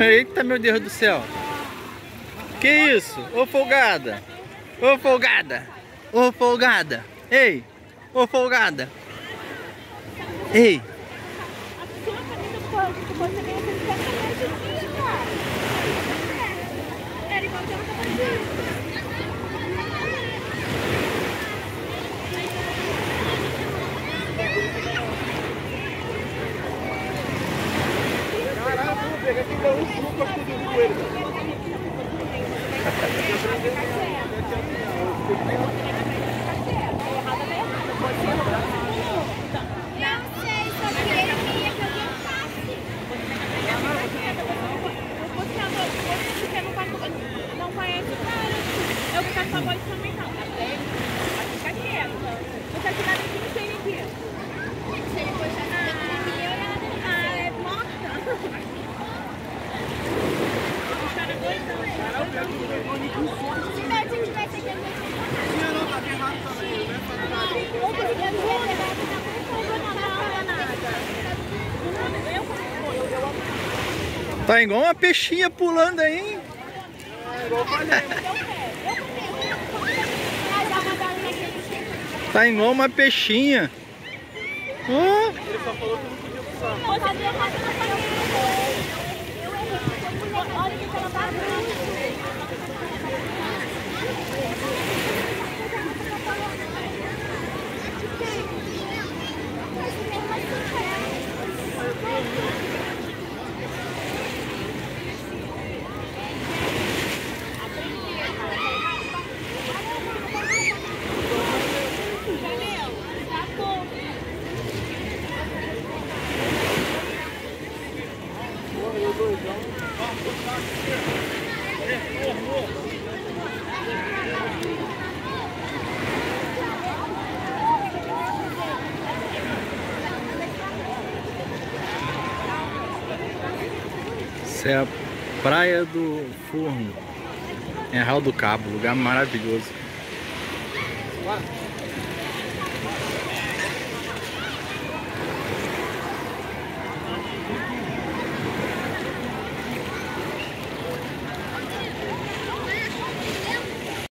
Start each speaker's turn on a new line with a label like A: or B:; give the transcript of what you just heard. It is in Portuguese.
A: Eita, meu Deus do céu. Que isso? Ô folgada. Ô folgada. Ô folgada. Ei. Ô folgada. Ei.
B: Caralho, vou pegar aqui pra um suco aqui do coelho.
C: Não conhece o cara. Eu vou ficar com a voz também não, tá
A: igual uma peixinha pulando aí, hein? Tá igual uma peixinha.
B: Ele só falou que não podia usar.
A: Essa é a Praia do Forno. Em Real do Cabo, lugar maravilhoso.